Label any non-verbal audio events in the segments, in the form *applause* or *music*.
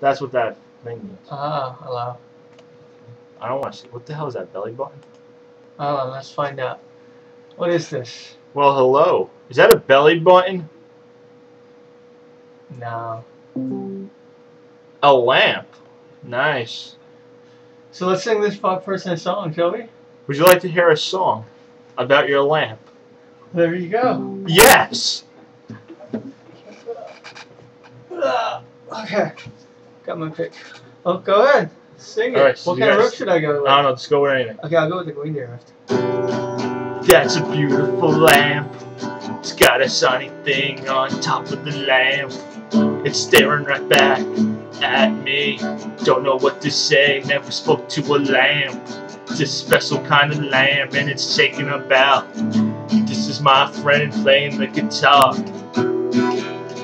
That's what that thing means. Ah, hello. I don't want to see. What the hell is that belly button? Oh, let's find out. What is this? Well, hello. Is that a belly button? No. A lamp. Nice. So let's sing this person song, shall we? Would you like to hear a song about your lamp? There you go. Yes. Okay. Got my pick. Oh, go ahead. Sing it. Right, so what kind of guys- rook should I go with? I don't know. Just go with anything. Okay, I'll go with the Green rift. That's a beautiful lamp. It's got a sunny thing on top of the lamp. It's staring right back at me. Don't know what to say. Never spoke to a lamp. It's a special kind of lamp, and it's shaking about. This is my friend playing the guitar.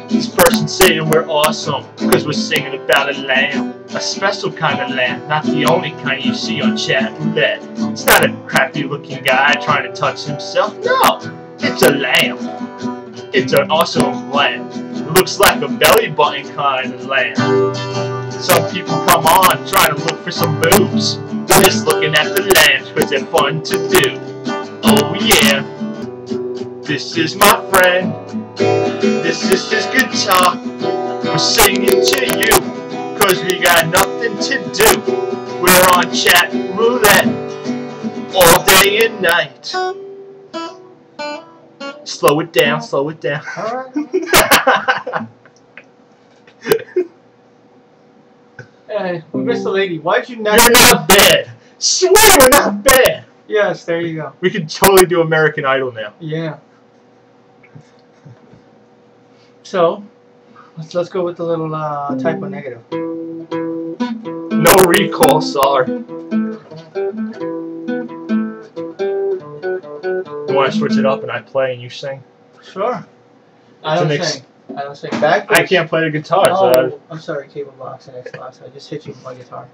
This person saying we're awesome because we're singing about a lamb. A special kind of lamb, not the only kind you see on chat roulette. It's not a crappy looking guy trying to touch himself. No, it's a lamb. It's an awesome lamb. It looks like a belly button kind of lamb. Some people come on trying to look for some boobs. They're just looking at the lamps because they're fun to do. Oh yeah, this is my friend. This is his guitar. We're singing to you because we got nothing to do. We're on chat roulette all day and night. Slow it down, slow it down. Alright. *laughs* Hey, we missed the lady. Why'd you not? You're not bad. Swear we're not bad. Yes, there you go. We could totally do American Idol now. Yeah. So, let's let's go with the little uh, typo negative. No recall, sorry. You want to switch it up and I play and you sing? Sure. I don't sing. I don't sing. Back. I can't play the guitar, so Oh, I'm sorry, cable box and Xbox. I just hit you with my guitar.